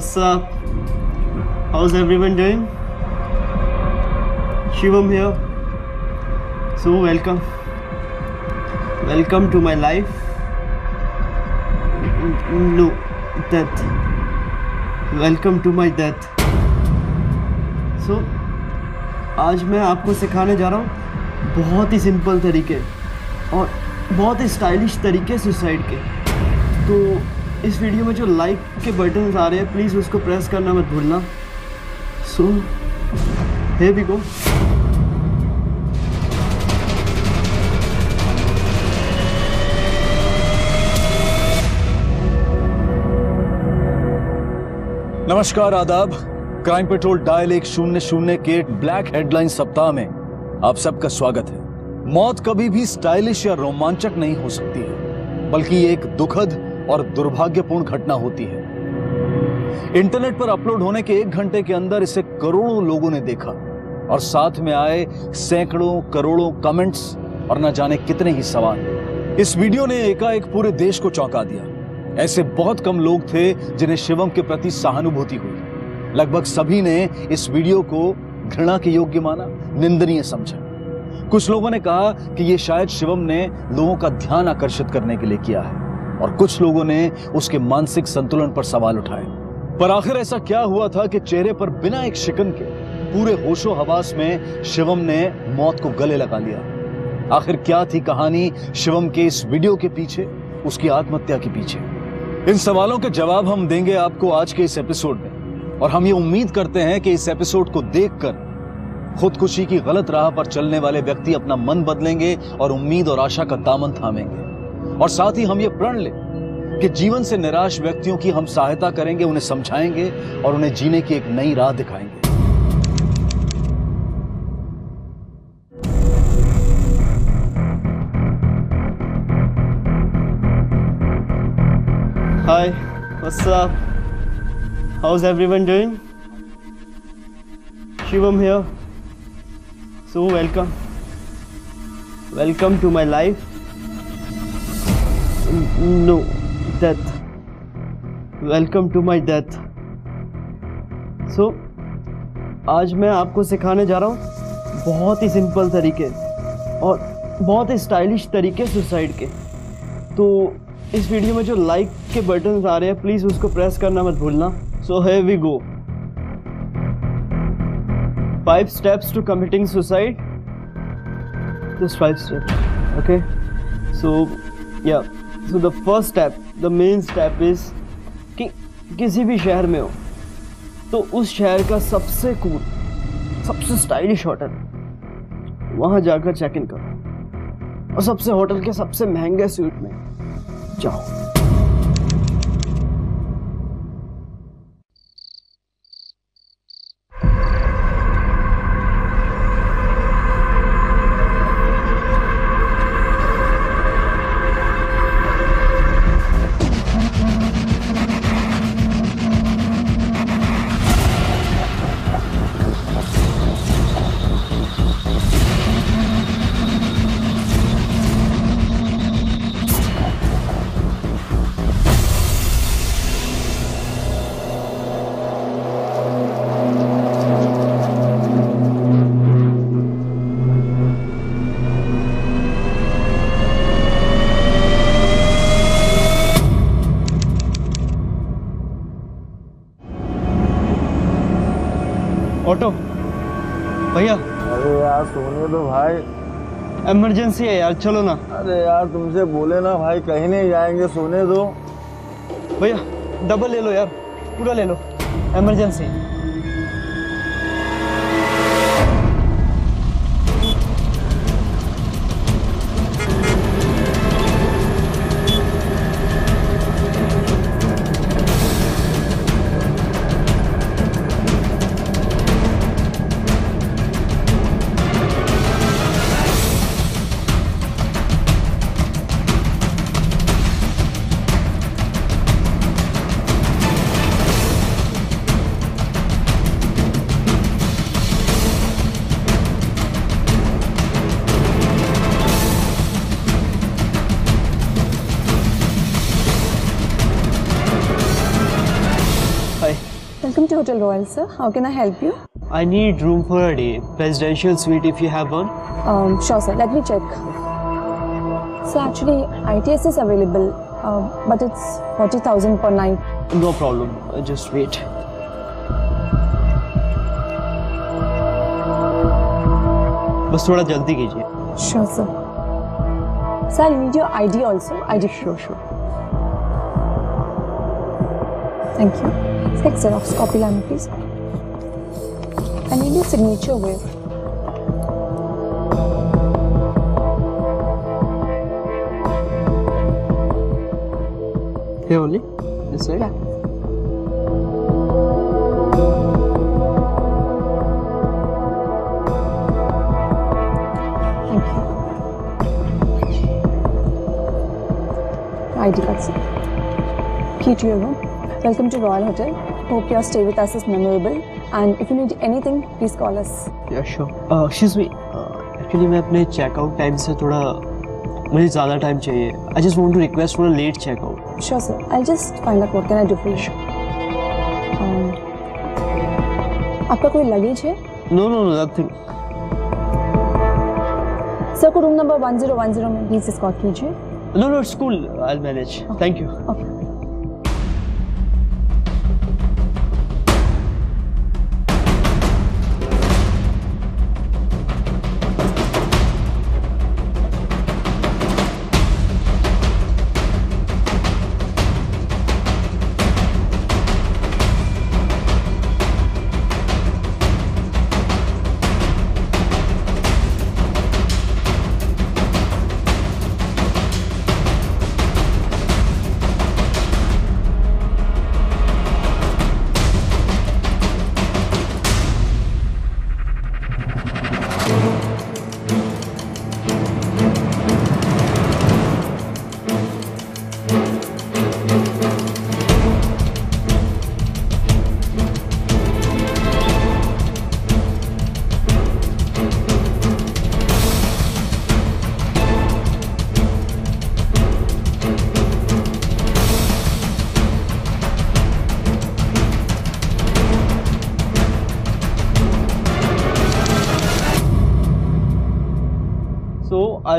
What's up? How's everyone doing? Shivam here. So, welcome. Welcome to my life. No, death. Welcome to my death. So, आज मैं आपको सिखाने जा रहा हूँ बहुत ही सिंपल तरीके और बहुत ही स्टाइलिश तरीके सुसाइड के तो इस वीडियो में जो लाइक के बटन आ रहे हैं प्लीज़ उसको प्रेस करना मत भूलना। सो हे वी गो नमस्कार, आदाब। क्राइम पेट्रोल डायल एक शून्य शून्य के ब्लैक हेडलाइन सप्ताह में आप सबका स्वागत है। मौत कभी भी स्टाइलिश या रोमांचक नहीं हो सकती है, बल्कि एक दुखद और दुर्भाग्यपूर्ण घटना होती है। इंटरनेट पर अपलोड होने के एक घंटे के अंदर इसे करोड़ों लोगों ने देखा और साथ में आए सैकड़ों, करोड़ों कमेंट्स और न जाने कितने ही सवाल। इस वीडियो ने एकाएक पूरे देश को चौंका दिया। ऐसे बहुत कम लोग थे जिन्हें शिवम के प्रति सहानुभूति हुई। लगभग सभी ने इस वीडियो को घृणा के योग्य माना, निंदनीय समझा। कुछ लोगों ने कहा कि यह शायद शिवम ने लोगों का ध्यान आकर्षित करने के लिए किया है। और कुछ लोगों ने उसके मानसिक संतुलन पर सवाल उठाए। पर आखिर ऐसा क्या हुआ था कि चेहरे पर बिना एक शिकन के पूरे होशो हवास में शिवम ने मौत को गले लगा लिया। आखिर क्या थी कहानी शिवम के इस वीडियो के पीछे, उसकी आत्महत्या के पीछे? इन सवालों के जवाब हम देंगे आपको आज के इस एपिसोड में। और हम ये उम्मीद करते हैं कि इस एपिसोड को देखकर खुदकुशी की गलत राह पर चलने वाले व्यक्ति अपना मन बदलेंगे और उम्मीद और आशा का दामन थामेंगे। और साथ ही हम ये प्रण लें कि जीवन से निराश व्यक्तियों की हम सहायता करेंगे उन्हें समझाएँगे और उन्हें जीने की एक नई राह दिखाएँगे Hi, what's up? How's everyone doing? Shivam here. So, welcome. Welcome to my life. No, death. Welcome to my death. So, आज मैं आपको सिखाने जा रहा हूँ बहुत ही सिंपल तरीके और बहुत ही स्टाइलिश तरीके सुसाइड के। तो इस वीडियो में जो लाइक के बटन आ रहे हैं प्लीज़ उसको प्रेस करना मत भूलना। सो है we go five steps to committing suicide just five steps okay so या so the first step the main step is कि किसी भी शहर में हो तो उस शहर का सबसे कूल सबसे स्टाइलिश होटल वहाँ जाकर चेक इन करो। और सबसे होटल के सबसे महँगे स्वीट में जाओ। ऑटो। भैया। अरे यार सोने दो भाई। इमरजेंसी है यार चलो ना। अरे यार तुमसे बोले ना भाई कहीं नहीं जाएँगे सोने दो। भैया डबल ले लो यार पूरा ले लो। Emergency Royal, sir. How can I help you? I need room for a day. Presidential suite if you have one. Um, sure, sir. Let me check. So actually, ITS is available, uh, but it's 40,000 per night. No problem. Uh, just wait. बस थोड़ा जल्दी कीजिए Sure, sir. Sir, I need your ID also. ID. Sure, sure. Thank you. Take Xerox copy line, please. I need your signature with. Here only? This side? Yeah. Thank you. ID card, sir. Key to your room. Welcome to Royal Hotel. Hope your stay with us is memorable. And if you need anything, please call us. Yeah, sure. Uh, excuse me. Actually मैं अपने checkout time से थोड़ा मुझे ज़्यादा time चाहिए I just want to request for a late checkout Sure, sir. I'll just find out what can I do for you. Um, आपका कोई luggage है no no no nothing sir को room number 1010 में please escort कीजिए no no it's cool I will manage thank you okay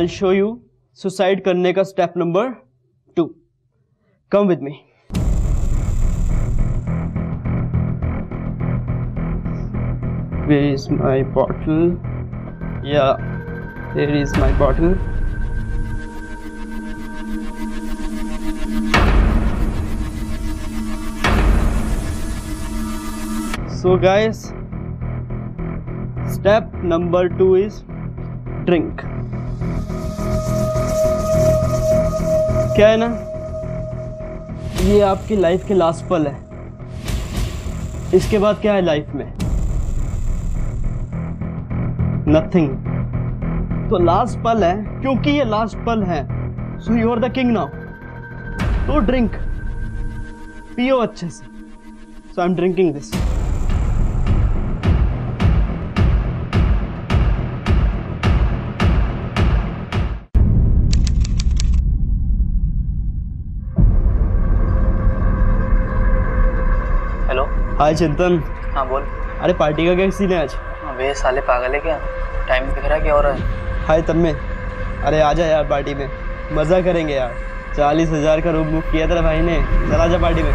I'll show you suicide करने का step number 2 come with me. Where is my bottle? Yeah there is my bottle. So guys step number 2 is drink. क्या है ना? ये आपकी life के last पल है। इसके बाद क्या है लाइफ में? नथिंग तो लास्ट पल है, क्योंकि ये लास्ट पल है। So you are the king now तो ड्रिंक पियो अच्छे से। So I am drinking this hi Chintan. हाँ बोल। अरे पार्टी का क्या सीन है आज? अबे साले पागल है क्या? टाइम दिख रहा है क्या हो रहा है हाय तम अरे आ जा यार पार्टी में। मज़ा करेंगे यार। चालीस हज़ार का रूम बुक किया था भाई ने। चला जा पार्टी में।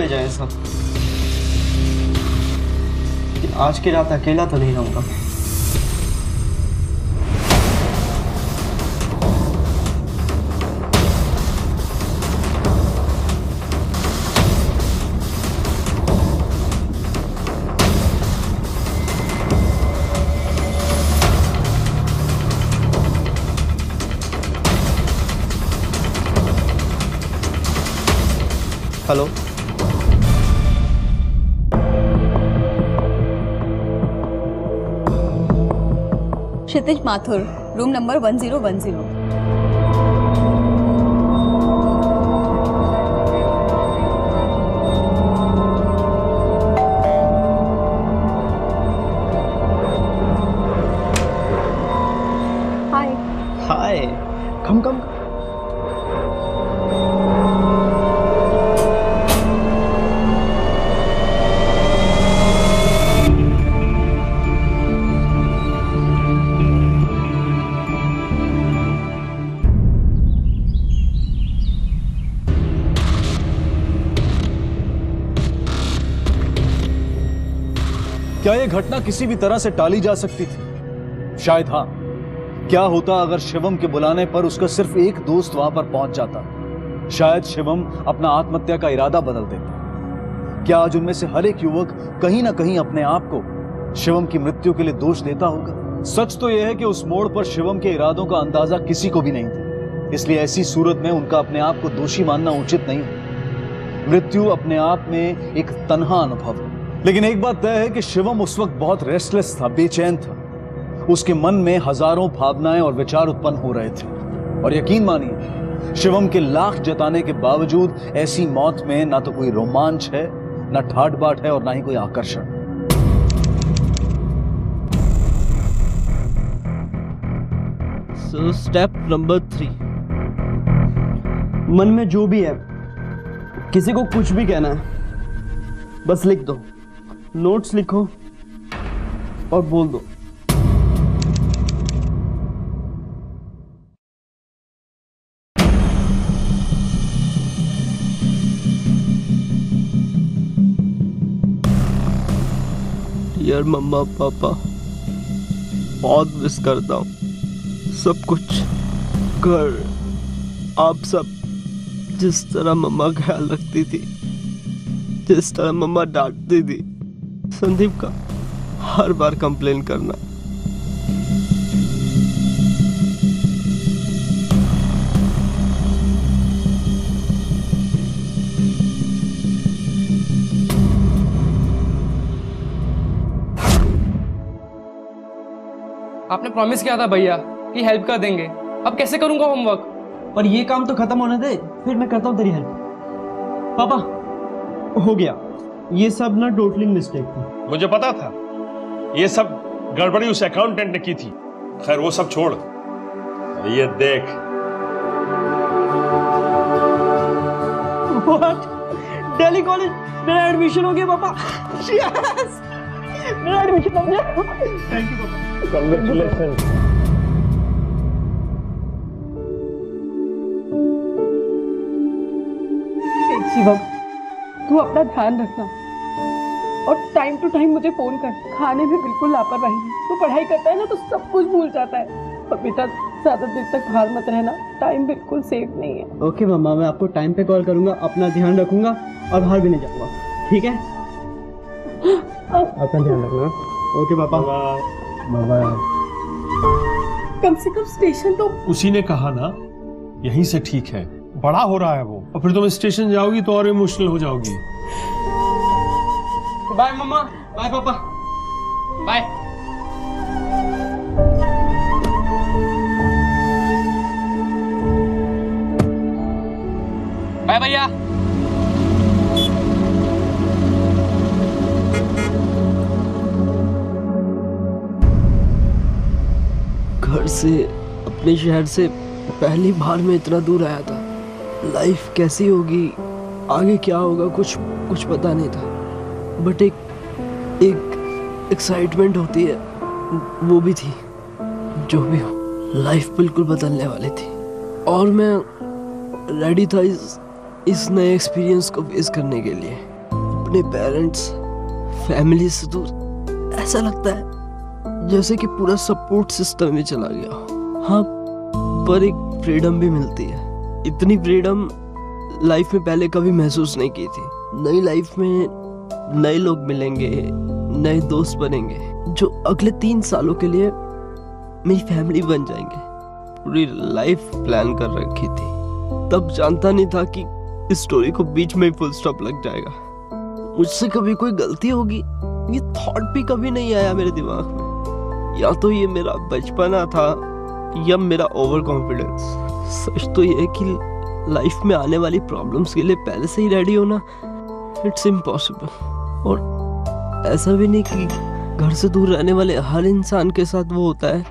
में जाए सब लेकिन आज की रात अकेला तो नहीं रहूँगा। Hello? Kshitij Mathur room number one zero one zero घटना किसी भी तरह से टाली जा सकती थी। शायद हाँ क्या होता अगर शिवम के बुलाने पर उसका सिर्फ़ एक दोस्त वहाँ पर पहुँच जाता? शायद शिवम अपना आत्महत्या का इरादा बदल देता। क्या आज उनमें से हर एक युवक कहीं ना कहीं अपने आप को शिवम की मृत्यु के लिए दोष देता होगा? सच तो यह है कि उस मोड़ पर शिवम के इरादों का अंदाज़ा किसी को भी नहीं था। इसलिए ऐसी सूरत में उनका अपने आप को दोषी मानना उचित नहीं मृत्यु अपने आप में एक तनहा अनुभव है। लेकिन एक बात तय है कि शिवम उस वक्त बहुत रेस्टलेस था, बेचैन था। उसके मन में हज़ारों भावनाएँ और विचार उत्पन्न हो रहे थे। और यकीन मानिए, शिवम के लाख जताने के बावजूद ऐसी मौत में ना तो कोई रोमांच है, ना ठाट बाट है और ना ही कोई आकर्षण। स्टेप नंबर थ्री मन में जो भी है, किसी को कुछ भी कहना है, बस लिख दो। नोट्स लिखो और बोल दो। यार मम्मा पापा बहुत मिस करता हूँ। सब कुछ घर आप सब जिस तरह मम्मा ख्याल रखती थी, जिस तरह मम्मा डांटती थी संदीप का हर बार कंप्लेन करना। आपने प्रॉमिस किया था भैया कि हेल्प कर देंगे। अब कैसे करूँगा होमवर्क पर ये काम तो खत्म होने दे फिर मैं करता हूँ तेरी हेल्प पापा हो गया। ये सब ना टोटली मिस्टेक थी। मुझे पता था। ये सब गड़बड़ी उस अकाउंटेंट ने की थी। खैर वो सब छोड़। ये देख। व्हाट दिल्ली कॉलेज मेरा एडमिशन हो गया पापा। यस मेरा एडमिशन हो गया। थैंक यू पापा। कॉन्ग्रेचुलेशन शिवम तू अपना ध्यान रखना। टाइम टू टाइम मुझे फ़ोन कर। खाने में बिल्कुल लापरवाही नहीं। तू पढ़ाई करता है ना तो सब कुछ भूल जाता है। और बेटा ज़्यादा देर तक बाहर मत रहना। टाइम बिल्कुल सेफ़ नहीं है। ओके मम्मा मैं आपको टाइम पे कॉल करूँगा अपना ध्यान रखूँगा और बाहर भी नहीं जाऊँगा। ठीक है? अपना ध्यान रखना। ओके पापा। बाय बाय कम से कम स्टेशन तो उसी ने कहा ना यहीं से ठीक है। बड़ा हो रहा है वो। और फिर तुम स्टेशन जाओगी तो और इमोशनल हो जाओगी बाय मम्मा बाय पापा बाय बाय भैया घर से, अपने शहर से पहली बार में इतना दूर आया था। लाइफ कैसी होगी? आगे क्या होगा? कुछ कुछ पता नहीं था। बट एक एक एक्साइटमेंट होती है। वो भी थी, जो भी हो। लाइफ बिल्कुल बदलने वाली थी। और मैं रेडी था इस इस नए एक्सपीरियंस को फेस करने के लिए। अपने पेरेंट्स फैमिली से दूर। ऐसा लगता है, जैसे कि पूरा सपोर्ट सिस्टम में चला गया हो। हाँ पर एक फ्रीडम भी मिलती है। इतनी फ्रीडम लाइफ में पहले कभी महसूस नहीं की थी। नई लाइफ में नए लोग मिलेंगे, नए दोस्त बनेंगे, जो अगले तीन सालों के लिए मेरी फैमिली बन जाएँगे। पूरी लाइफ प्लान कर रखी थी। तब जानता नहीं था कि इस स्टोरी को बीच में ही फुल स्टॉप लग जाएगा। मुझसे कभी कोई गलती होगी? ये थॉट भी कभी नहीं आया मेरे दिमाग में। या तो ये मेरा बचपना था, या मेरा ओवर कॉन्फिडेंस सच तो ये है कि लाइफ में आने वाली प्रॉब्लम्स के लिए पहले से ही रेडी होना इट्स इम्पॉसिबल और ऐसा भी नहीं कि घर से दूर रहने वाले हर इंसान के साथ वो होता है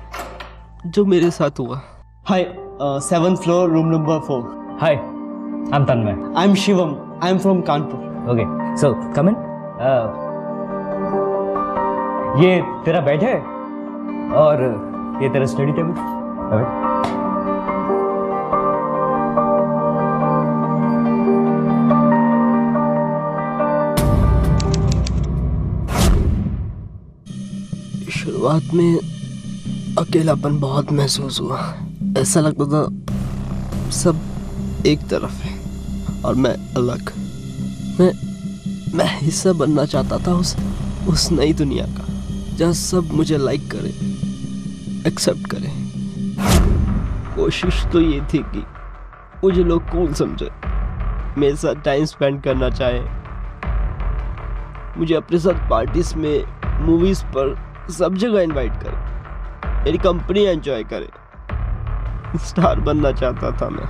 जो मेरे साथ हुआ। Hi seven floor room number four Hi, I'm Tanmay. I am Shivam I am from Kanpur Okay, so come in. Uh, ये तेरा बेड है? और ये तेरा स्टडी टेबल शुरुआत में अकेलापन बहुत महसूस हुआ। ऐसा लगता था सब एक तरफ़ है और मैं अलग। मैं मैं हिस्सा बनना चाहता था उस उस नई दुनिया का, जहाँ सब मुझे लाइक करे एक्सेप्ट करे। कोशिश तो ये थी कि मुझे लोग कूल समझे? मेरे साथ टाइम स्पेंड करना चाहे। मुझे अपने साथ पार्टीज़ में मूवीज़ पर सब जगह इनवाइट करे। मेरी कंपनी एंजॉय करे। स्टार बनना चाहता था मैं।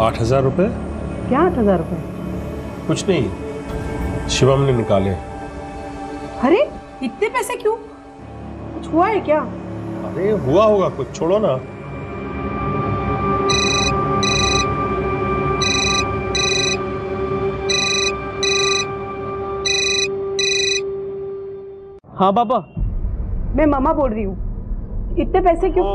आठ हज़ार रुपए? क्या आठ हज़ार रुपए? कुछ नहीं। शिवम ने निकाले। अरे इतने पैसे क्यों? कुछ हुआ है क्या? अरे हुआ होगा कुछ छोड़ो ना। हाँ पापा। मैं मामा बोल रही हूँ। इतने पैसे क्यों?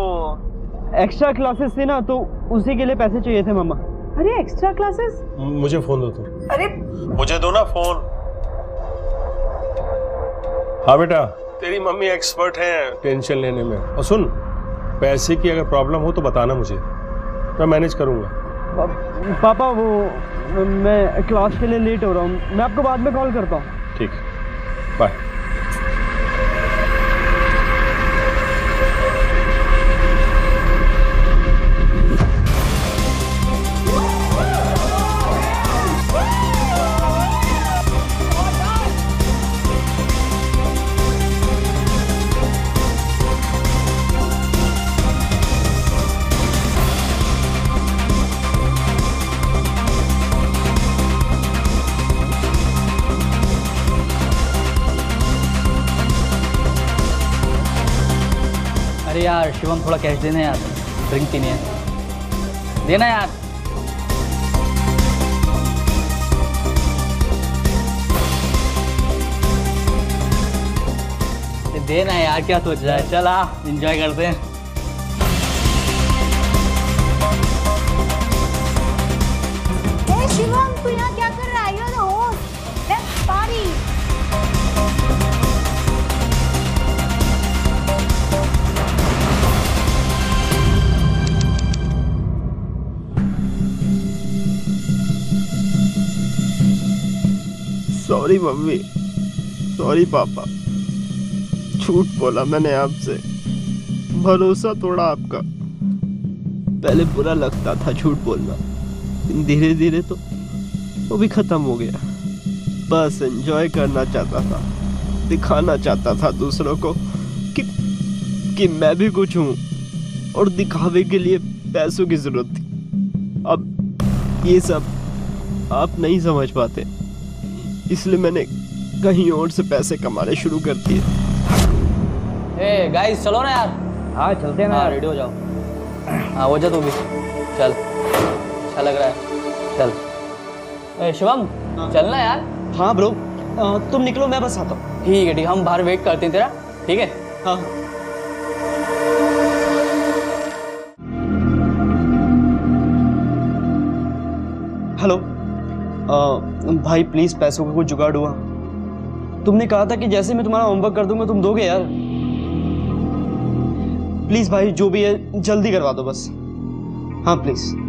एक्स्ट्रा क्लासेस थी ना तो उसी के लिए पैसे चाहिए थे मामा। अरे एक्स्ट्रा क्लासेस मुझे फ़ोन दो तुम अरे। मुझे दो ना फ़ोन हाँ बेटा। तेरी मम्मी एक्सपर्ट है। टेंशन लेने में। और सुन पैसे की अगर प्रॉब्लम हो तो बताना मुझे। मैं मैनेज करूँगा। पापा वो मैं क्लास के लिए लेट हो रहा हूँ। मैं आपको बाद में कॉल करता हूँ। ठीक। बाय शिवम, थोड़ा कैश देना यार। ड्रिंक पीनी है। देना यार। देना यार, क्या सोच रहा है? चला एंजॉय करते हैं। Sorry mummy. सॉरी पापा। झूठ बोला मैंने आपसे। भरोसा तोड़ा आपका। पहले बुरा लगता था झूठ बोलना। लेकिन धीरे धीरे तो वो भी खत्म हो गया। बस एंजॉय करना चाहता था। दिखाना चाहता था दूसरों को कि कि मैं भी कुछ हूँ। और दिखावे के लिए पैसों की ज़रूरत थी। अब ये सब आप नहीं समझ पाते। इसलिए मैंने कहीं और से पैसे कमाने शुरू कर दिए। ए गाइस चलो ना यार। हाँ चलते हैं ना। हाँ यार। रेडी हो जाओ। हाँ हो जा तू भी। चल। अच्छा लग रहा है। चल। ए शिवम चलना यार। हाँ ब्रो तुम निकलो मैं बस आता हूँ। ठीक है ठीक है। हम बाहर वेट करते हैं तेरा। ठीक है? हाँ हेलो अ, भाई प्लीज़ पैसों का कुछ जुगाड़ हुआ। तुमने कहा था कि जैसे मैं तुम्हारा होमवर्क कर दूँगा तुम दोगे यार। प्लीज़ भाई, जो भी है, जल्दी करवा दो बस। हाँ प्लीज़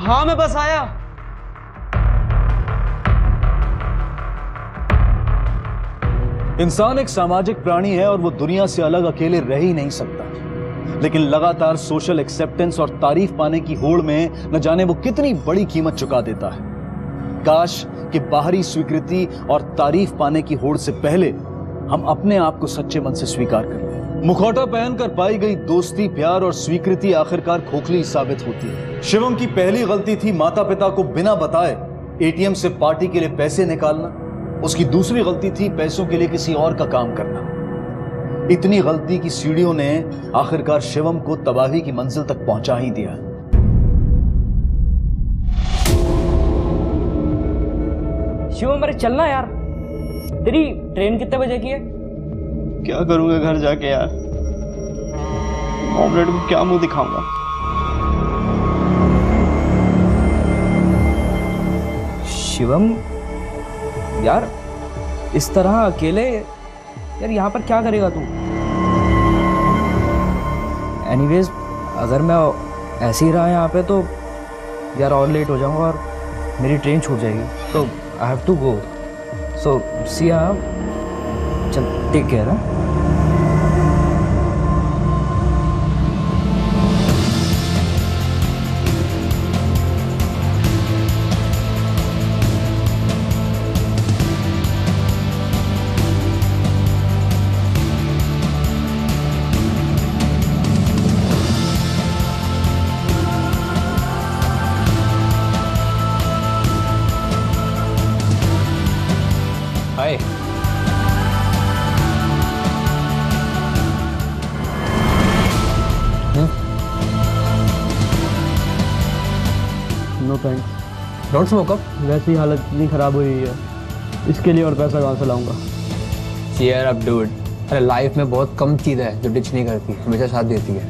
हाँ मैं बस आया। इंसान एक सामाजिक प्राणी है और वो दुनिया से अलग अकेले रह ही नहीं सकता। लेकिन लगातार सोशल एक्सेप्टेंस और तारीफ़ पाने की होड़ में न जाने वो कितनी बड़ी कीमत चुका देता है। काश कि बाहरी स्वीकृति और तारीफ़ पाने की होड़ से पहले हम अपने आप को सच्चे मन से स्वीकार कर। मुखौटा पहनकर पाई गई दोस्ती, प्यार और स्वीकृति आखिरकार खोखली साबित होती है। शिवम की पहली गलती थी माता पिता को बिना बताए एटीएम से पार्टी के लिए पैसे निकालना। उसकी दूसरी गलती थी पैसों के लिए किसी और का काम करना। इतनी गलती की सीढ़ियों ने आखिरकार शिवम को तबाही की मंजिल तक पहुँचा ही दिया। शिवम अरे चलना यार। तेरी ट्रेन कितने बजे की है? क्या करूँगा घर जाके यार? ऑमलेट को क्या मुँह दिखाऊँगा? शिवम, यार, इस तरह अकेले, यार, यहाँ पर क्या करेगा तू? एनीवेज अगर मैं ऐसे ही रहा यहाँ पे तो यार, और लेट हो जाऊँगा और मेरी ट्रेन छूट जाएगी। तो I have to go so see चल। टेक केयर है। डोंट स्मोक अप वैसे ही हालत इतनी खराब हुई है। इसके लिए और पैसा कहाँ से लाऊँगा? चेयर अप डूड अरे लाइफ में बहुत कम चीज़ है जो डिच नहीं करती हमेशा साथ देती है।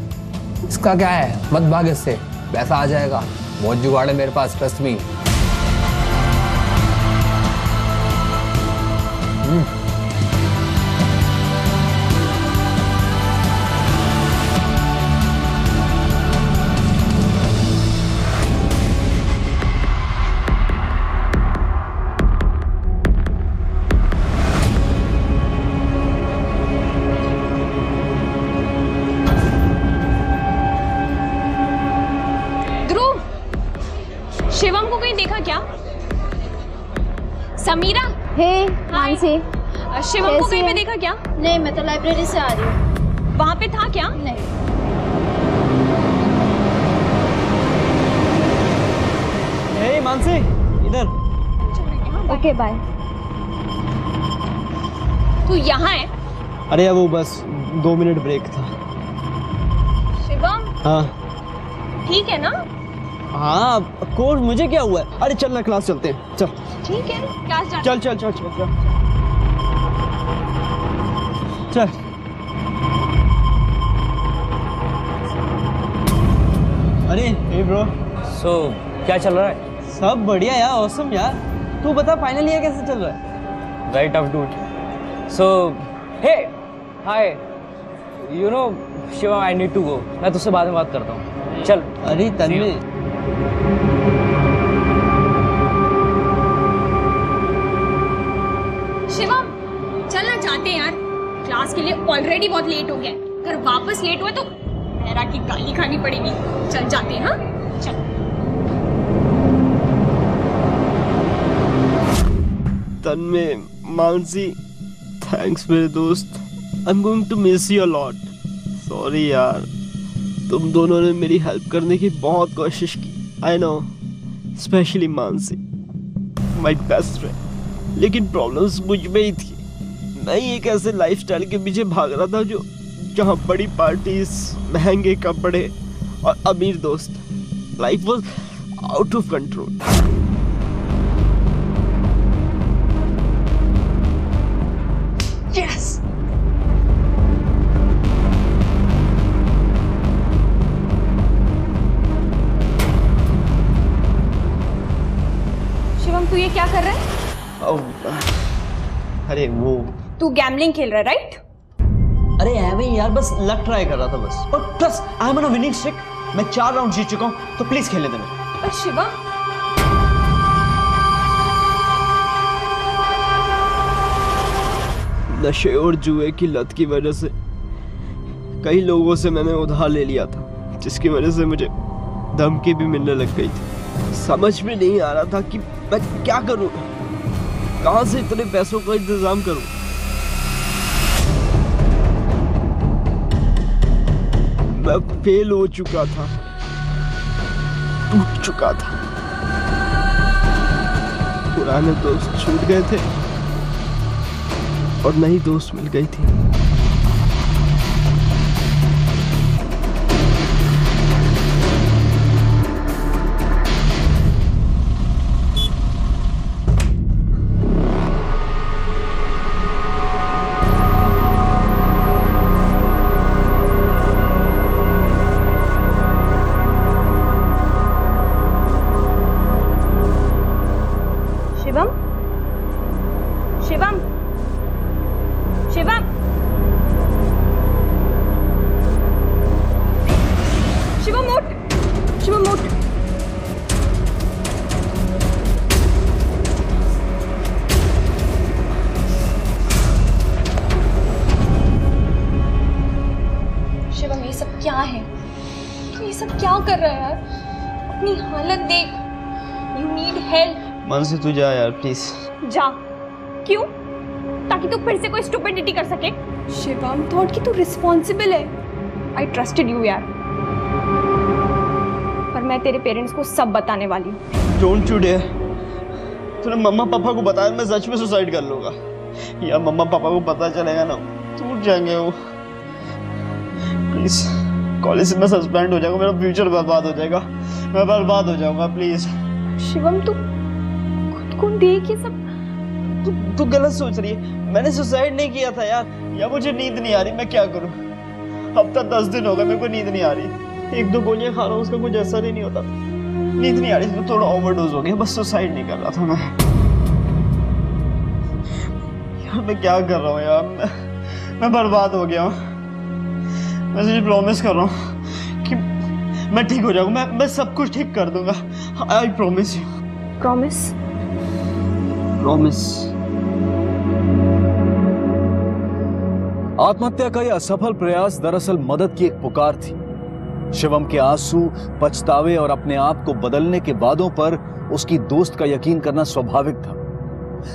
इसका क्या है? मत भाग इससे। पैसा आ जाएगा। बहुत जुगाड़ है मेरे पास ट्रस्ट मी नहीं मैं तो लाइब्रेरी से आ रही हूँ। वहाँ पे था क्या? नहीं। हे मानसी इधर। ओके बाय तू यहाँ है? अरे वो बस दो मिनट ब्रेक था। शिवम? हाँ। ठीक है ना? हाँ कोर्स मुझे क्या हुआ है? अरे चल ना क्लास चलते हैं। चल। ठीक है क्लास जा चल चल चल चल चल चल। अरे हे ब्रो सो क्या चल रहा है? सब बढ़िया यार औसम यार. तू बता फाइनल ईयर कैसे चल रहा है? Very tough dude so hey hi you know Shivam I need to go मैं तुझसे बाद में बात करता हूँ. चल. अरे तन्वी. शिवम चलना चाहते हैं यार. क्लास के लिए ऑलरेडी बहुत लेट हो गया अगर वापस लेट हुए तो मेरा की गाली खानी पड़ेगी। चल जाते हैं हाँ? चल। तन्वे मानसी थैंक्स मेरे दोस्त। I am going to miss you lot sorry यार। तुम दोनों ने मेरी हेल्प करने की बहुत कोशिश की। I know specially Mansi. My best friend लेकिन प्रॉब्लम्स मुझमें ही थी। मैं एक ऐसे लाइफस्टाइल के पीछे भाग रहा था जो जहाँ बड़ी पार्टीज़ महँगे कपड़े और अमीर दोस्त। Life was out of control yes Shivam तू ये क्या कर रहा है? ओह, अरे वो तू गैमलिंग खेल रहा है राइट अरे एवे यार बस लक ट्राई कर रहा था बस। और plus I am on a winning streak मैं चार राउंड जीत चुका हूँ तो प्लीज़ खेलने देना। पर शिवम नशे और जुए की लत की वजह से कई लोगों से मैंने उधार ले लिया था जिसकी वजह से मुझे धमकी भी मिलने लग गई थी। समझ में नहीं आ रहा था कि मैं क्या करूँ। कहाँ से इतने पैसों का इंतज़ाम करूँ? मैं फेल हो चुका था। टूट चुका था। पुराने दोस्त छूट गए थे और नई दोस्त मिल गई थी। से तू जा यार प्लीज़ जा। क्यों? ताकि तू फिर से कोई स्टुपिडिटी कर सके। शिवम थॉट कि तू रिस्पॉन्सिबल है। आई ट्रस्टेड यू यार। पर मैं तेरे पेरेंट्स को सब बताने वाली हूँ। डोंट यू डेयर तूने मम्मा पापा को बताया मैं सच में सुसाइड कर लूँगा। या मम्मा पापा को पता चलेगा ना टूट जाएँगे वो। प्लीज़ कॉलेज से मैं सस्पेंड हो जाऊँगा मेरा फ्यूचर बर्बाद हो जाएगा। मैं बर्बाद हो जाऊँगा प्लीज़ शिवम तू खुद को देख ये सब। तू तू गलत सोच रही है। मैंने सुसाइड नहीं किया था यार। या मुझे नींद नहीं आ रही? मैं क्या करूँ? अब तक दस दिन हो गए मेरे को नींद नहीं आ रही। एक दो गोलियाँ खा रहा हूँ उसका कुछ असर ही नहीं होता। नींद नहीं आ रही थी थोड़ा ओवरडोज हो गया। बस सुसाइड नहीं कर रहा था मैं। यार मैं क्या कर रहा हूँ यार? मैं, मैं बर्बाद हो गया हूँ। मैं तुझे प्रॉमिस कर रहा हूँ कि मैं ठीक हो जाऊँगा। मैं मैं सब कुछ ठीक कर दूँगा। I promise you promise promise आत्महत्या का यह असफल प्रयास दरअसल मदद की एक पुकार थी। शिवम के आँसू पछतावे और अपने आप को बदलने के वादों पर उसकी दोस्त का यकीन करना स्वाभाविक था।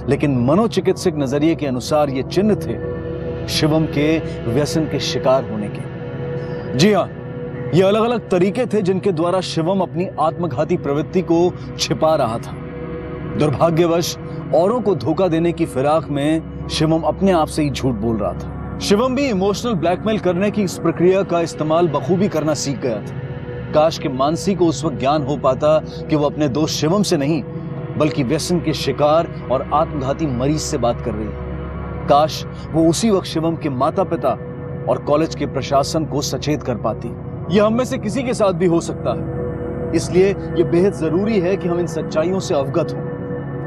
लेकिन मनोचिकित्सक नज़रिए के अनुसार ये चिन्ह थे शिवम के व्यसन के शिकार होने के। जी हाँ ये अलग अलग तरीके थे जिनके द्वारा शिवम अपनी आत्मघाती प्रवृत्ति को छिपा रहा था। दुर्भाग्यवश औरों को धोखा देने की फिराक में शिवम अपने आप से ही झूठ बोल रहा था। शिवम भी इमोशनल ब्लैकमेल करने की इस प्रक्रिया का इस्तेमाल बखूबी करना सीख गया था। काश के मानसी को उस वक्त ज्ञान हो पाता कि वो अपने दोस्त शिवम से नहीं, बल्कि व्यसन के शिकार और आत्मघाती मरीज़ से बात कर रही है। काश वो उसी वक्त शिवम के माता पिता और कॉलेज के प्रशासन को सचेत कर पाती। यह हम में से किसी के साथ भी हो सकता है। इसलिए यह बेहद ज़रूरी है कि हम इन सच्चाइयों से अवगत हों।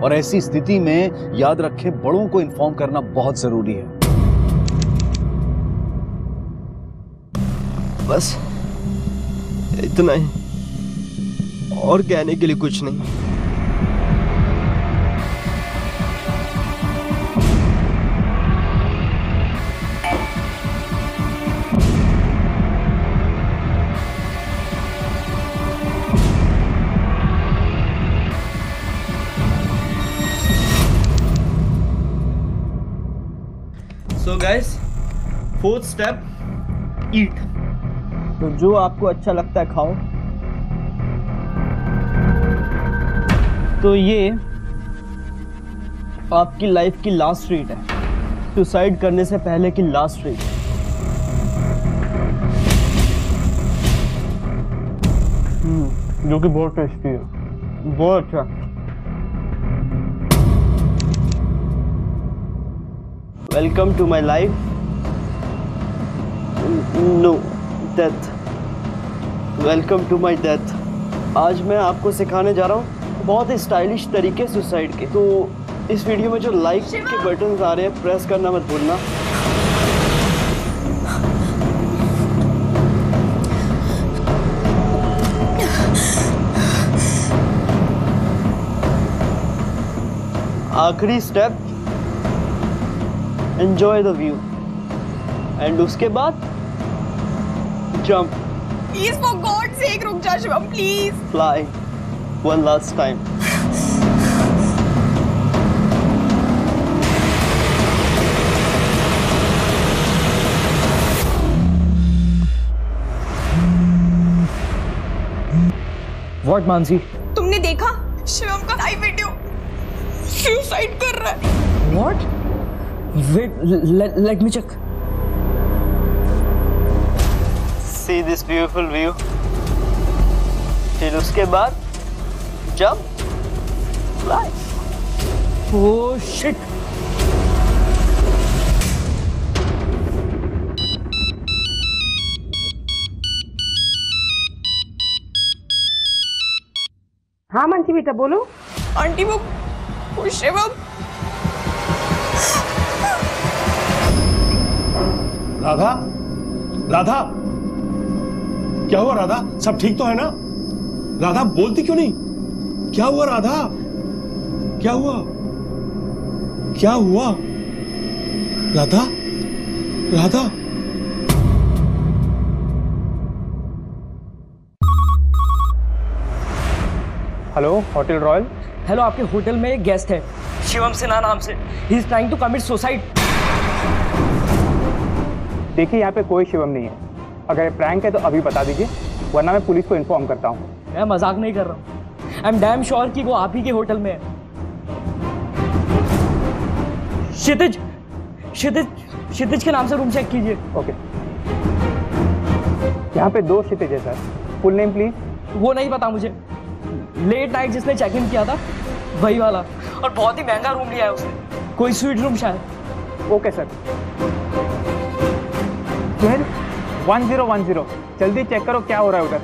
और ऐसी स्थिति में याद रखें, बड़ों को इन्फॉर्म करना बहुत ज़रूरी है। बस, इतना ही। और कहने के लिए कुछ नहीं। So guys fourth step eat तो जो आपको अच्छा लगता है खाओ। तो ये आपकी लाइफ की लास्ट रीड है। सुसाइड करने से पहले की लास्ट रीड जो कि बहुत टेस्टी है। बहुत अच्छा। welcome to my life? No death. Welcome to my death. आज मैं आपको सिखाने जा रहा हूँ बहुत ही स्टाइलिश तरीके सुसाइड के। तो इस वीडियो में जो लाइक के बटन आ रहे हैं प्रेस करना मत भूलना। आखिरी step enjoy the view and उसके बाद jump please for God sake रुक जा Shivam please fly one last time what Mansi तुमने देखा? शिवम का लाइव वीडियो सुसाइड कर रहा है। What wait let me check see this beautiful view फिर उसके बाद जंप फ्लाई ओह शिट हाँ मानसी बेटा बोलो। आंटी वो वो शिवम राधा? राधा? क्या हुआ राधा? सब ठीक तो है ना? राधा बोलती क्यों नहीं? क्या हुआ राधा? क्या हुआ? क्या हुआ? Radha? Radha? Hello hotel Royal hello आपके होटल में एक गेस्ट है। शिवम सिन्हा नाम से। He is trying to commit suicide देखिए यहाँ पे कोई शिवम नहीं है। अगर ये प्रैंक है तो अभी बता दीजिए वरना मैं पुलिस को इन्फॉर्म करता हूँ। मैं मज़ाक नहीं कर रहा हूँ। आई एम डैम श्योर कि वो आप ही के होटल में है। क्षितिज क्षितिज क्षितिज के नाम से रूम चेक कीजिए। ओके यहाँ पे दो क्षितिज है सर। फुल नेम प्लीज़ वो नहीं पता मुझे। लेट नाइट जिसने चेक इन किया था वही वाला। और बहुत ही महँगा रूम लिया है उसने। कोई स्वीट रूम शायद। Okay sir Suhel one zero one zero जल्दी चेक करो क्या हो रहा है उधर।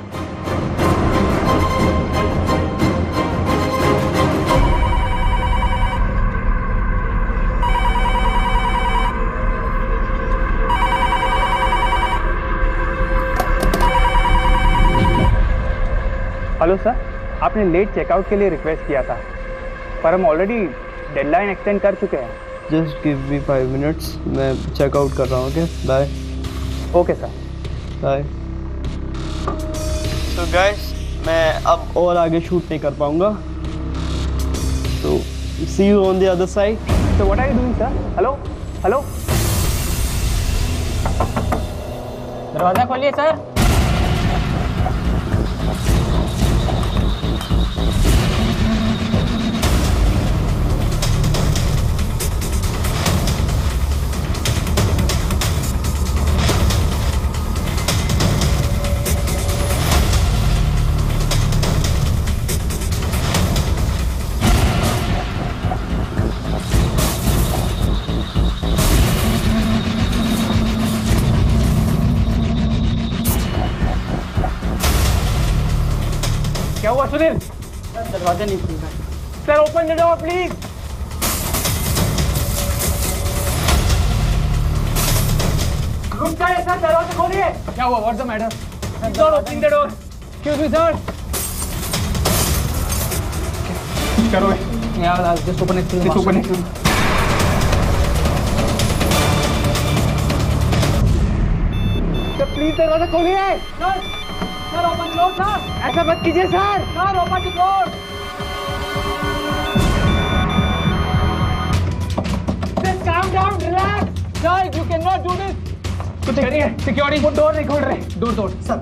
हेलो सर आपने लेट चेकआउट के लिए रिक्वेस्ट किया था। पर हम ऑलरेडी डेडलाइन एक्सटेंड कर चुके हैं। Just give me five minutes मैं चेकआउट कर रहा हूँ okay bye okay sir bye तो गाइस मैं अब और आगे शूट नहीं कर पाऊँगा. तो see you on the other side तो what are you doing sir hello hello दरवाज़ा खोलिए सर क्या सुनील दरवाज़ा नहीं खुल रहा sir open the door please रुक जाइए सर दरवाज़ा खोलिए। क्या हुआ? What's the matter door opening the door excuse me sir करो। यार just open it open it. Sir please दरवाज़ा खोलिए। Sir sir open door sir. ऐसा मत कीजिए sir. Sir open the door Just calm down, relax. Sir, you cannot do this. कुछ करिए security वो डोर नहीं खोल रहे। डोर तोड़। सर।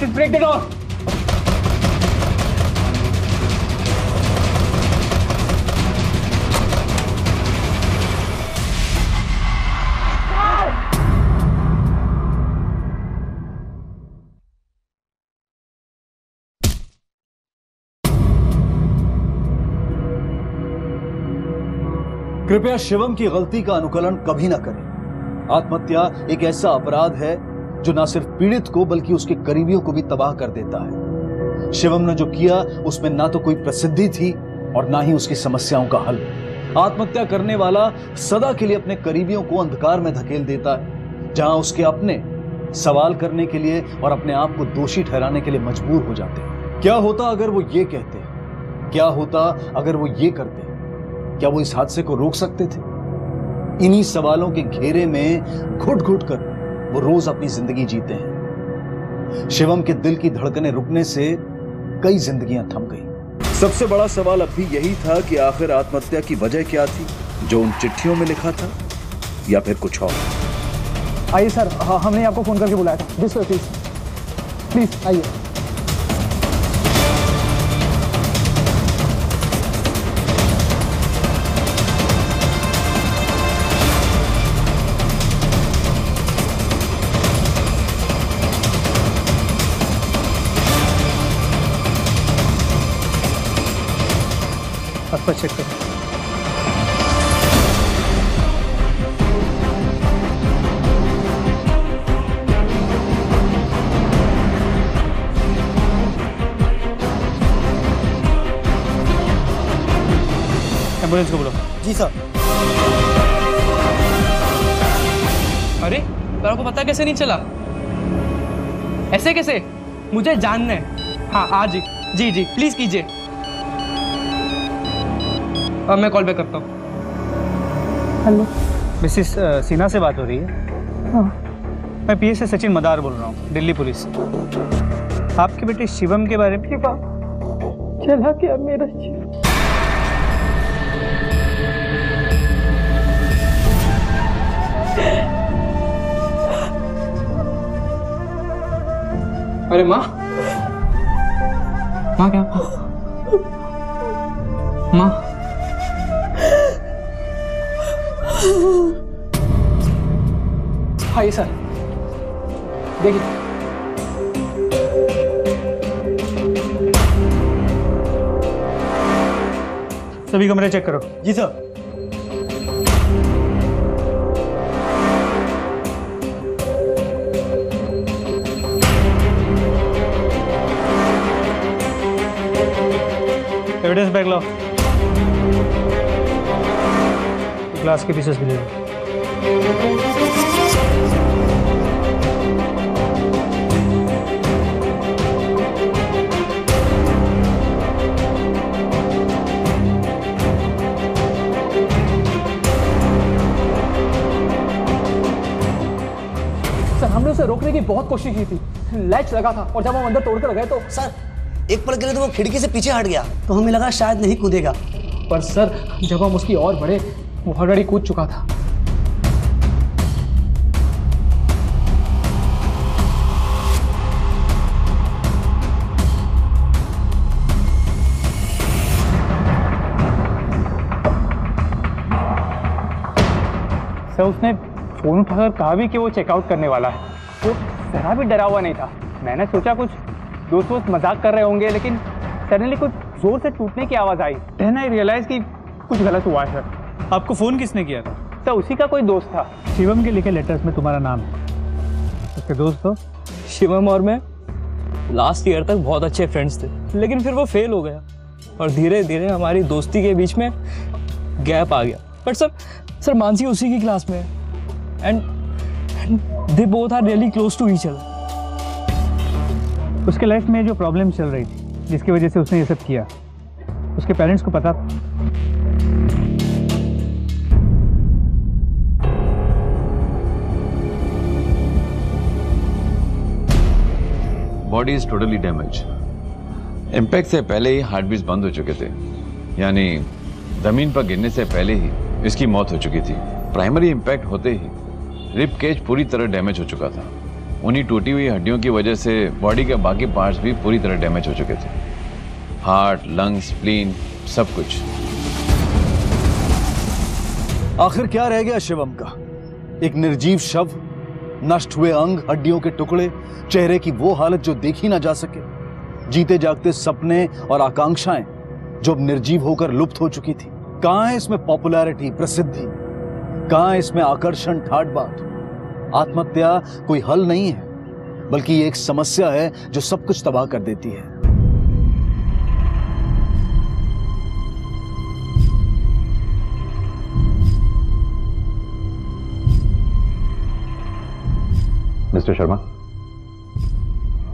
Just break the कृपया शिवम की गलती का अनुकरण कभी ना करें। आत्महत्या एक ऐसा अपराध है जो ना सिर्फ़ पीड़ित को, बल्कि उसके करीबियों को भी तबाह कर देता है। शिवम ने जो किया, उसमें ना तो कोई प्रसिद्धि थी और ना ही उसकी समस्याओं का हल। आत्महत्या करने वाला सदा के लिए अपने करीबियों को अंधकार में धकेल देता है, जहाँ उसके अपने सवाल करने के लिए और अपने आप को दोषी ठहराने के लिए मजबूर हो जाते हैं। क्या होता अगर वो ये कहते क्या होता अगर वो ये करते क्या वो इस हादसे को रोक सकते थे? इन्हीं सवालों के घेरे में घुट घुट कर वो रोज अपनी ज़िंदगी जीते हैं। शिवम के दिल की धड़कने रुकने से कई जिंदगियाँ थम गई। सबसे बड़ा सवाल अब भी यही था कि आखिर आत्महत्या की वजह क्या थी? जो उन चिट्ठियों में लिखा था, या फिर कुछ और? आइए सर हाँ हमने आपको फ़ोन करके बुलाया था। प्लीज़ प्लीज़ आइए। पर चेक करो। एंबुलेंस को बोलो जी सर। अरे तेरे को पता कैसे नहीं चला? ऐसे कैसे? मुझे जानना है। हाँ आज जी जी प्लीज़ कीजिए। अब मैं कॉल बैक करता हूँ। हेलो मिसिस सिन्हा से बात हो रही है। हाँ। मैं से सचिन मदार बोल रहा हूँ दिल्ली पुलिस आपके बेटे शिवम के बारे में शिवम चला क्या मेरा शिव। अरे माँ। माँ क्या? माँ। हाँ ये सर। देखिए। सभी कमरे चेक करो। जी सर। ग्लास के पीसेस सर हमने उसे रोकने की बहुत कोशिश की थी। लैच लगा था और जब हम अंदर तोड़कर गए तो सर एक पल के लिए तो वो खिड़की से पीछे हट गया। तो हमें लगा शायद नहीं कूदेगा। पर सर जब हम उसकी और बढ़े वो ऑलरेडी कूद चुका था। सर, उसने फ़ोन उठाकर कहा भी कि वो चेकआउट करने वाला है। वो जरा भी डरा हुआ नहीं था। मैंने सोचा कुछ दोस्त दोस्त मज़ाक कर रहे होंगे, लेकिन सडनली कुछ ज़ोर से टूटने की आवाज़ आई। देन आई रियलाइज़ कि कुछ गलत हुआ है सर आपको फ़ोन किसने किया था? सर उसी का कोई दोस्त था। शिवम के लिखे लेटर्स में तुम्हारा नाम? है उसके दोस्त हो शिवम और मैं लास्ट ईयर तक बहुत अच्छे फ्रेंड्स थे। लेकिन फिर वो फेल हो गया। और धीरे धीरे हमारी दोस्ती के बीच में गैप आ गया। बट सर सर मानसी उसी की क्लास में है। And they both are really close to each other उसके लाइफ में जो प्रॉब्लम चल रही थी जिसकी वजह से उसने ये सब किया उसके पेरेंट्स को पता था? Body is totally damage impact से पहले ही हार्ट बीट्स बंद हो चुके थे। यानी ज़मीन पर गिरने से पहले ही इसकी मौत हो चुकी थी। प्राइमरी इम्पैक्ट होते ही रिप केज पूरी तरह डैमेज हो चुका था। उन्हीं टूटी हुई हड्डियों की वजह से बॉडी के बाकी पार्ट्स भी पूरी तरह डैमेज हो चुके थे। हार्ट लंग्स स्प्लीन सब कुछ। आखिर क्या रह गया शिवम का? एक निर्जीव शव नष्ट हुए अंग, हड्डियों के टुकड़े, चेहरे की वो हालत जो देखी ना जा सके। जीते जागते सपने और आकांक्षाएँ जो अब निर्जीव होकर लुप्त हो चुकी थी। कहा है इसमें पॉपुलैरिटी, प्रसिद्धि? कहा है इसमें आकर्षण ठाट बाट आत्महत्या कोई हल नहीं है, बल्कि ये एक समस्या है जो सब कुछ तबाह कर देती है। मिस्टर शर्मा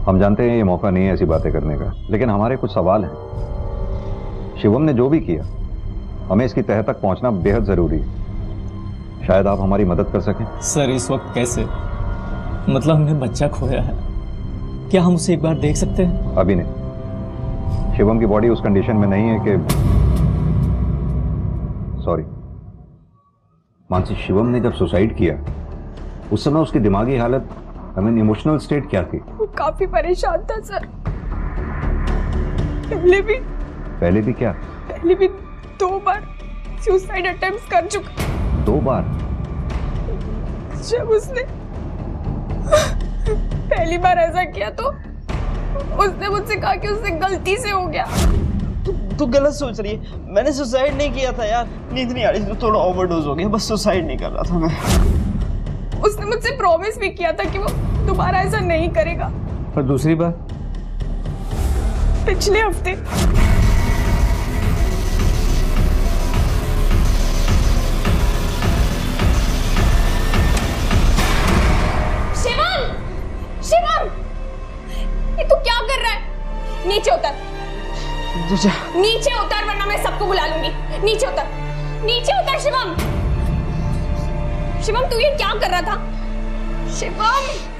हम जानते हैं ये मौका नहीं है ऐसी बातें करने का लेकिन हमारे कुछ सवाल हैं। शिवम ने जो भी किया हमें इसकी तह तक पहुँचना बेहद ज़रूरी है। शायद आप हमारी मदद कर सकें। सर इस वक्त कैसे? मतलब हमने बच्चा खोया है। क्या हम उसे एक बार देख सकते हैं? अभी नहीं। शिवम की बॉडी उस कंडीशन में नहीं है कि सॉरी मानसी शिवम ने जब सुसाइड किया उस समय उसकी दिमागी हालत आई मीन इमोशनल स्टेट क्या थी? वो काफ़ी परेशान था सर पहले भी पहले भी क्या? पहले भी दो बार सुसाइड अटेम्प्ट कर चुका। दो बार? जब उसने पहली बार ऐसा किया तो उसने मुझसे कहा कि उससे गलती से हो गया। तू तू गलत सोच रही है। मैंने सुसाइड नहीं किया था यार। नींद नहीं आ रही थी तो थोड़ा ओवरडोज हो गया। बस सुसाइड नहीं कर रहा था मैं। उसने मुझसे प्रॉमिस भी किया था कि वो दोबारा ऐसा नहीं करेगा। और दूसरी बार पिछले हफ़्ते। शिवम! शिवम! ये तू क्या कर रहा है? नीचे उतर। नीचे उतर वरना मैं सबको बुला लूँगी। नीचे उतर। नीचे उतर शिवम! शिवम तू ये क्या कर रहा था? शिवम!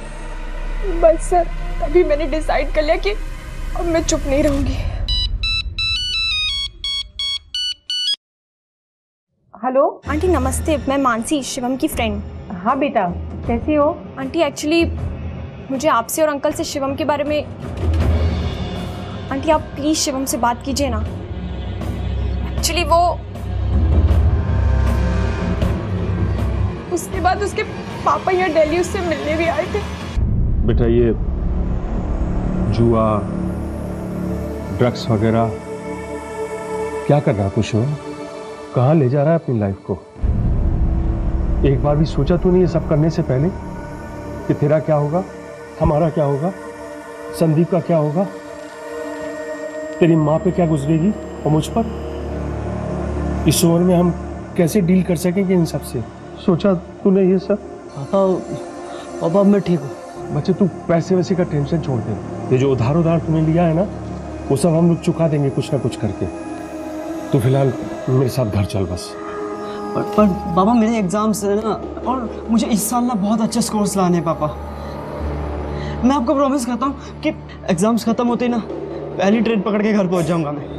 बस सर तभी मैंने डिसाइड कर लिया कि अब मैं चुप नहीं रहूँगी। हेलो आंटी नमस्ते मैं मानसी शिवम की फ्रेंड हाँ बेटा कैसी हो? आंटी एक्चुअली मुझे आपसे और अंकल से शिवम के बारे में आंटी आप प्लीज़ शिवम से बात कीजिए ना। एक्चुअली वो उसके बाद उसके पापा यहाँ दिल्ली उससे मिलने भी आए थे। बेटा, ये जुआ ड्रग्स वगैरह, क्या कर रहा है कुछ कहाँ ले जा रहा है अपनी लाइफ को? एक बार भी सोचा तूने ये सब करने से पहले कि तेरा क्या होगा, हमारा क्या होगा, संदीप का क्या होगा? तेरी माँ पे क्या गुजरेगी और मुझ पर? इस उम्र में हम कैसे डील कर सकेंगे इन सबसे? सोचा तूने ये सब? पापा अब मैं ठीक हूँ। बच्चे तू पैसे वैसे का टेंशन छोड़ दे। ये जो उधार उधार तूने लिया है ना वो सब हम लोग चुका देंगे कुछ ना कुछ करके। तो फ़िलहाल मेरे साथ घर चल बस। पर, पर पापा मेरे एग्ज़ाम्स है ना और मुझे इस साल ना बहुत अच्छे स्कोर्स लाने हैं पापा। मैं आपको प्रॉमिस करता हूँ कि एग्ज़ाम्स खत्म होते ना पहली ट्रेन पकड़ के घर पहुँच जाऊँगा मैं।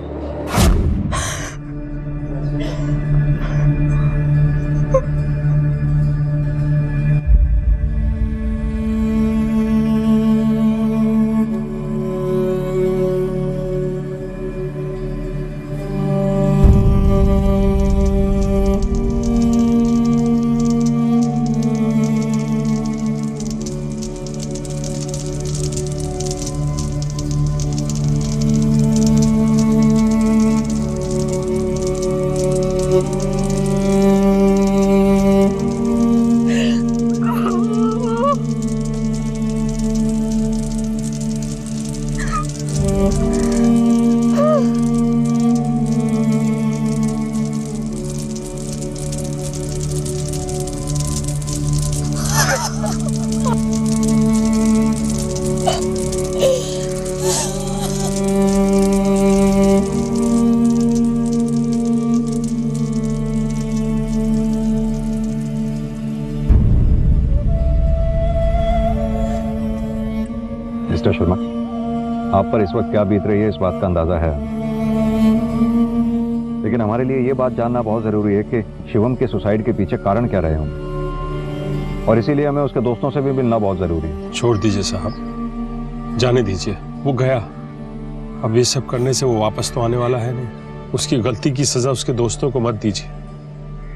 मिस्टर शर्मा, आप पर इस वक्त क्या बीत रही है? इस बात का अंदाज़ा है। लेकिन हमारे लिए ये बात जानना बहुत ज़रूरी है कि शिवम के सुसाइड के पीछे कारण क्या रहे हों। और इसीलिए हमें उसके दोस्तों से भी मिलना बहुत ज़रूरी है। छोड़ दीजिए साहब। जाने दीजिए। वो गया। अब ये सब करने से वो वापस तो आने वाला है नहीं। उसकी गलती की सजा उसके दोस्तों को मत दीजिए।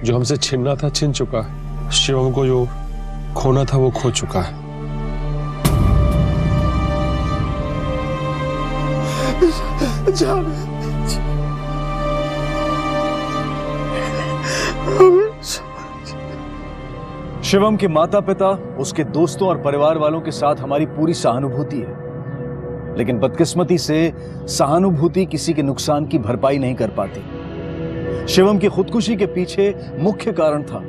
जो हमसे छीनना था, छिन चुका है। शिवम को जो खोना था, वो खो चुका है। शिवम के माता पिता उसके दोस्तों और परिवार वालों के साथ हमारी पूरी सहानुभूति है। लेकिन बदकिस्मती से सहानुभूति किसी के नुकसान की भरपाई नहीं कर पाती। शिवम की खुदकुशी के पीछे मुख्य कारण था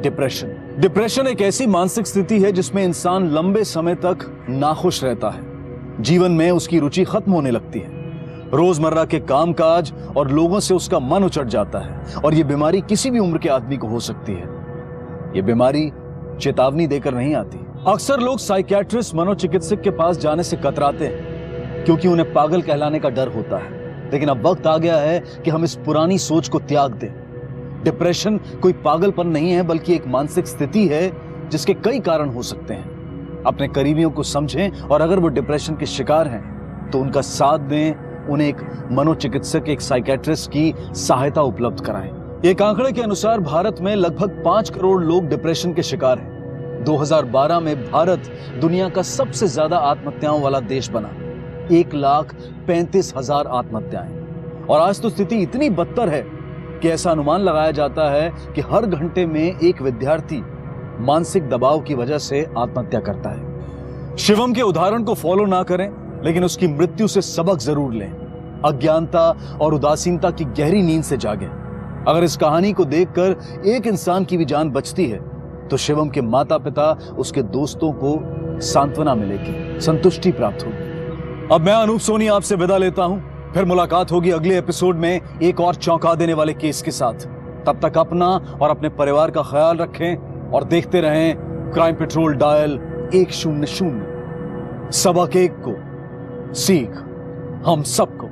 डिप्रेशन। डिप्रेशन एक ऐसी मानसिक स्थिति है जिसमें इंसान लंबे समय तक नाखुश रहता है। जीवन में उसकी रुचि खत्म होने लगती है। रोज़मर्रा के कामकाज और लोगों से उसका मन उचट जाता है और यह बीमारी किसी भी उम्र के आदमी को हो सकती है। यह बीमारी चेतावनी देकर नहीं आती। अक्सर लोग साइकियाट्रिस्ट मनोचिकित्सक के पास जाने से कतराते हैं, क्योंकि उन्हें पागल कहलाने का डर होता है। लेकिन अब वक्त आ गया है कि हम इस पुरानी सोच को त्याग दें। डिप्रेशन कोई पागलपन नहीं है, बल्कि एक मानसिक स्थिति है, जिसके कई कारण हो सकते हैं। अपने करीबियों को समझें और अगर वो डिप्रेशन के शिकार हैं तो उनका साथ दें उन्हें एक मनोचिकित्सक, एक साइकेट्रिस्ट की सहायता उपलब्ध कराएँ। एक आंकड़े के अनुसार भारत में लगभग पाँच करोड़ लोग डिप्रेशन के शिकार हैं। 2012 में भारत दुनिया का सबसे ज़्यादा आत्महत्याओं वाला देश बना। एक लाख पैंतीस हज़ार आत्महत्याएँ। और आज तो स्थिति इतनी बदतर है कि ऐसा अनुमान लगाया जाता है कि हर घंटे में एक विद्यार्थी मानसिक दबाव की वजह से आत्महत्या करता है। शिवम के उदाहरण को फॉलो ना करें। लेकिन उसकी मृत्यु से सबक ज़रूर लें। अज्ञानता और उदासीनता की गहरी नींद से जागे। अगर इस कहानी को देखकर एक इंसान की भी जान बचती है तो शिवम के माता पिता उसके दोस्तों को सांत्वना मिलेगी, संतुष्टि प्राप्त होगी। अब मैं अनूप सोनी आपसे विदा लेता हूँ। फिर मुलाकात होगी अगले एपिसोड में एक और चौंका देने वाले केस के साथ। तब तक अपना और अपने परिवार का ख्याल रखें और देखते रहें क्राइम पेट्रोल डायल एक शून्य शून्य। सबक एक को। सीख हम सबको।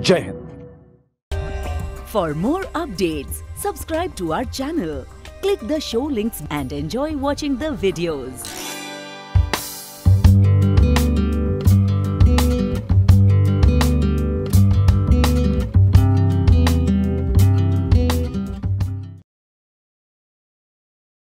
जय Hind. For more update subscribe to our channel click the show links and enjoy watching the videos